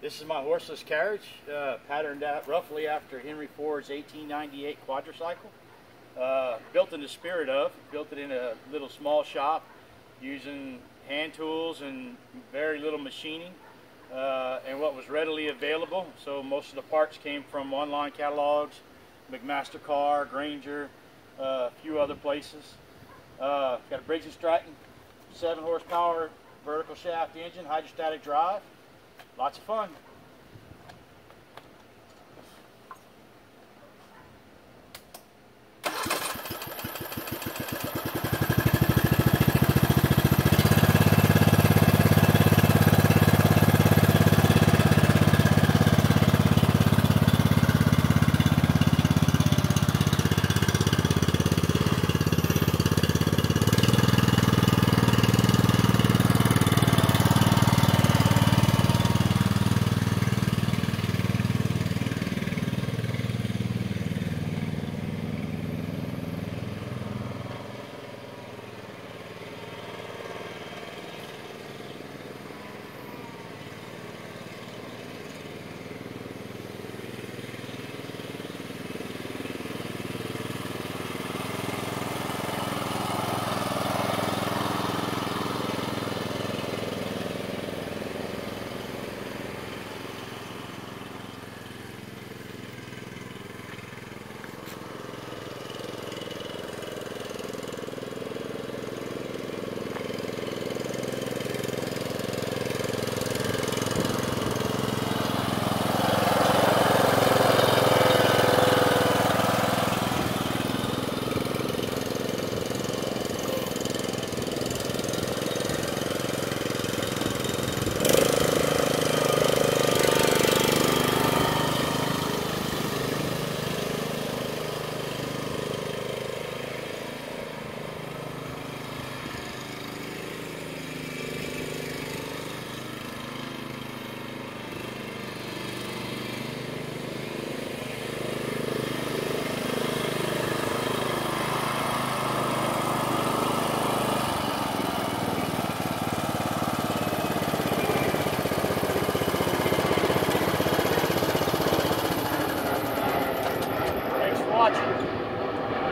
This is my horseless carriage, uh, patterned out roughly after Henry Ford's 1898 quadricycle. Uh, built in the spirit of, built it in a little small shop using hand tools and very little machining uh, and what was readily available. So most of the parts came from online catalogs, McMaster-Carr, Grainger, uh, a few other places. Uh, got a Briggs & Stratton 7 horsepower vertical shaft engine, hydrostatic drive. Lots of fun.